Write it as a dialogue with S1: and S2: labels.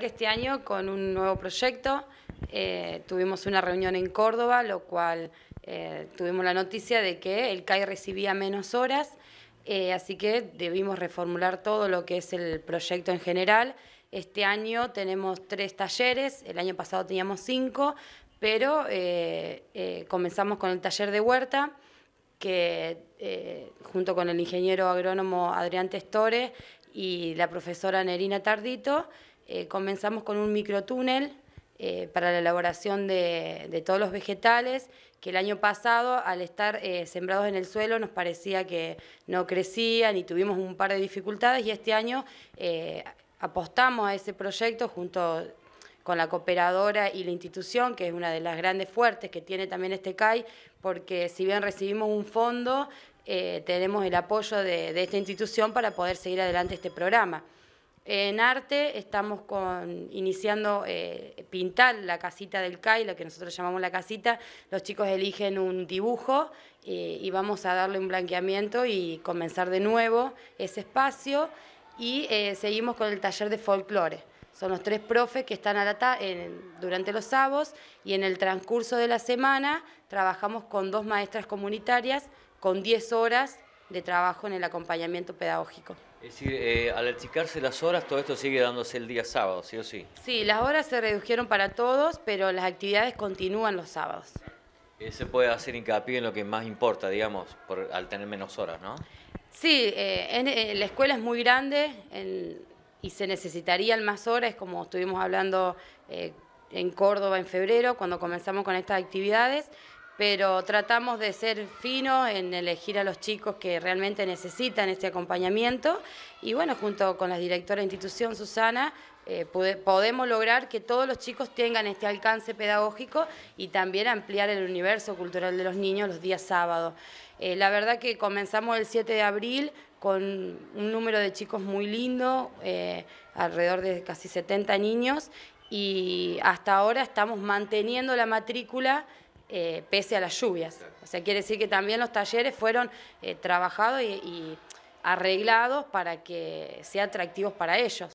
S1: Este año con un nuevo proyecto, eh, tuvimos una reunión en Córdoba, lo cual eh, tuvimos la noticia de que el CAI recibía menos horas, eh, así que debimos reformular todo lo que es el proyecto en general. Este año tenemos tres talleres, el año pasado teníamos cinco, pero comenzamos con el taller de huerta, que junto con el ingeniero agrónomo Adrián Testore y la profesora Nerina Tardito, eh, comenzamos con un microtúnel eh, para la elaboración de, todos los vegetales, que el año pasado, al estar eh, sembrados en el suelo, nos parecía que no crecían y tuvimos un par de dificultades, y este año apostamos a ese proyecto junto con la cooperadora y la institución, que es una de las grandes fuertes que tiene también este CAI, porque si bien recibimos un fondo, tenemos el apoyo de, de esta institución para poder seguir adelante este programa. En arte estamos con, iniciando eh, pintar la casita del CAI, lo que nosotros llamamos la casita. Los chicos eligen un dibujo eh, y vamos a darle un blanqueamiento y comenzar de nuevo ese espacio. Y eh, seguimos con el taller de folclore. Son los tres profes que están a la durante los sábados y en el transcurso de la semana trabajamos con dos maestras comunitarias con 10 horas de trabajo en el acompañamiento pedagógico.
S2: Es decir, eh, al achicarse las horas, todo esto sigue dándose el día sábado, ¿sí o sí?
S1: Sí, las horas se redujeron para todos, pero las actividades continúan los sábados.
S2: Eh, se puede hacer hincapié en lo que más importa, digamos, por, al tener menos horas, ¿no?
S1: Sí, eh, la escuela es muy grande y se necesitarían más horas, como estuvimos hablando en Córdoba en febrero, cuando comenzamos con estas actividades pero tratamos de ser finos en elegir a los chicos que realmente necesitan este acompañamiento y bueno, junto con la directora de institución, Susana, eh, podemos lograr que todos los chicos tengan este alcance pedagógico y también ampliar el universo cultural de los niños los días sábados. Eh, la verdad que comenzamos el 7 de abril con un número de chicos muy lindo, eh, alrededor de casi 70 niños, y hasta ahora estamos manteniendo la matrícula eh, pese a las lluvias. O sea, quiere decir que también los talleres fueron eh, trabajados y, y arreglados para que sean atractivos para ellos.